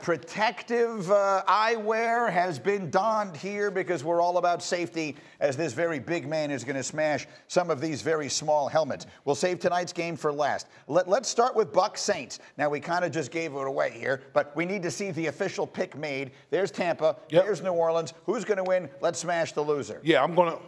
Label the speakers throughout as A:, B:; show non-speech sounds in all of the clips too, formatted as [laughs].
A: protective uh, eyewear has been donned here because we're all about safety as this very big man is going to smash some of these very small helmets. We'll save tonight's game for last. Let, us start with Buck Saints. Now, we kind of just gave it away here, but we need to see the official pick made. There's Tampa. Yep. There's New Orleans. Who's going to win? Let's smash the loser.
B: Yeah, I'm going to.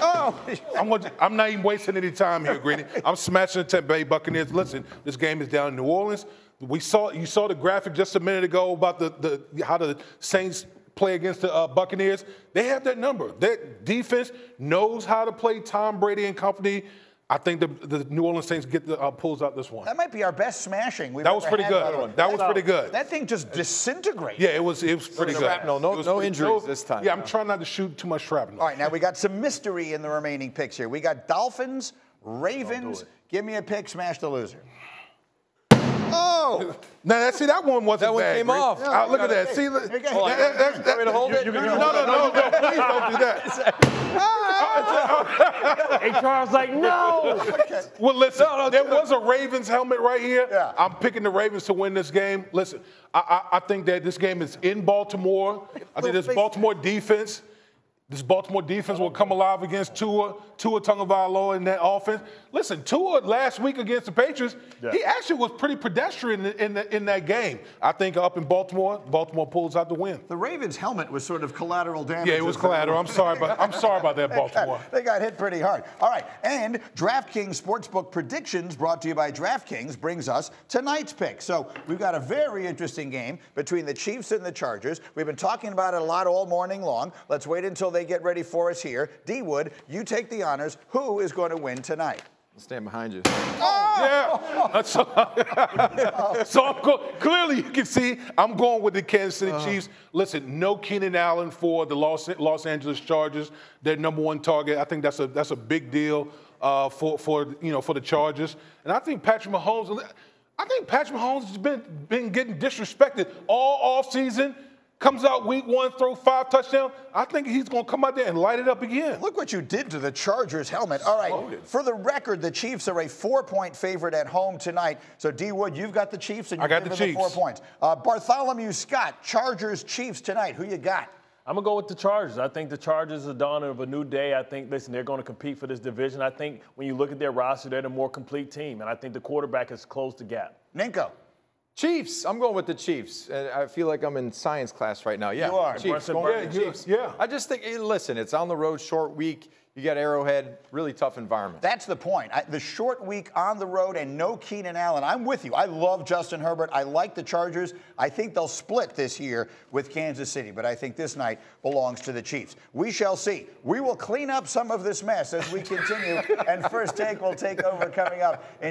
B: Oh, [laughs] I'm, gonna, I'm not even wasting any time here, Greeny. I'm smashing the Tampa Bay Buccaneers. Listen, this game is down in New Orleans. We saw you saw the graphic just a minute ago about the, the how the Saints play against the uh, Buccaneers. They have that number. That defense knows how to play Tom Brady and company. I think the, the New Orleans Saints get the uh, pulls out this one.
A: That might be our best smashing.
B: We've that was pretty good. That was pretty good.
A: That thing just disintegrate.
B: Yeah, it was. It was pretty good.
C: No, no, no injuries
B: no,
C: this time.
B: Yeah, I'm trying not to shoot too much shrapnel.
A: All right, now we got some mystery in the remaining picks here. We got Dolphins, Ravens. Give me a pick, smash the loser.
B: Oh! Now, that, see, that one wasn't
C: that one
B: bad.
C: came off.
B: Uh, look at that. See, look.
C: Oh, that, that, that, that, hold it?
B: You, you, no, no, no, no, please don't do that.
D: hey, Charles, like, no.
B: Well, listen, no, no, there was a Ravens helmet right here.
A: Yeah.
B: I'm picking the Ravens to win this game. Listen, I, I, I think that this game is in Baltimore. I think this Baltimore defense – this Baltimore defense will come alive against Tua, Tua Tagovailoa in that offense. Listen, Tua last week against the Patriots, yeah. he actually was pretty pedestrian in, in, the, in, that game. I think up in Baltimore, Baltimore pulls out the win.
A: The Ravens' helmet was sort of collateral damage.
B: Yeah, it was collateral. I'm sorry, but I'm sorry about that, Baltimore. [laughs]
A: they, got, they got hit pretty hard. All right, and DraftKings Sportsbook predictions brought to you by DraftKings brings us tonight's pick. So we've got a very interesting game between the Chiefs and the Chargers. We've been talking about it a lot all morning long. Let's wait until they get ready for us here. D Wood, you take the honors. Who is going to win tonight?
C: I'll stand behind you.
B: Oh! Yeah. so, [laughs] so I'm go- clearly you can see I'm going with the Kansas City uh-huh. Chiefs. Listen, no Keenan Allen for the Los, Los Angeles Chargers. Their number one target. I think that's a that's a big deal uh, for for you know for the Chargers. And I think Patrick Mahomes. I think Patrick Mahomes has been been getting disrespected all off season comes out week one, throw five touchdowns, I think he's going to come out there and light it up again.
A: Look what you did to the Chargers helmet. All right, for the record, the Chiefs are a four-point favorite at home tonight. So, D. Wood, you've got the Chiefs, and you
B: I got the
A: Chiefs.
B: four
A: points. Uh, Bartholomew Scott, Chargers, Chiefs tonight. Who you got?
D: I'm gonna go with the Chargers. I think the Chargers are dawn of a new day. I think, listen, they're going to compete for this division. I think when you look at their roster, they're the more complete team, and I think the quarterback has closed the gap.
A: Ninko.
C: Chiefs. I'm going with the Chiefs. And I feel like I'm in science class right now. Yeah,
A: you are.
C: Chiefs.
B: yeah,
C: Chiefs.
B: Yeah.
C: I just think, listen, it's on the road, short week. You got Arrowhead, really tough environment.
A: That's the point. I, the short week on the road and no Keenan Allen. I'm with you. I love Justin Herbert. I like the Chargers. I think they'll split this year with Kansas City, but I think this night belongs to the Chiefs. We shall see. We will clean up some of this mess as we continue, and First Take will take over coming up. In-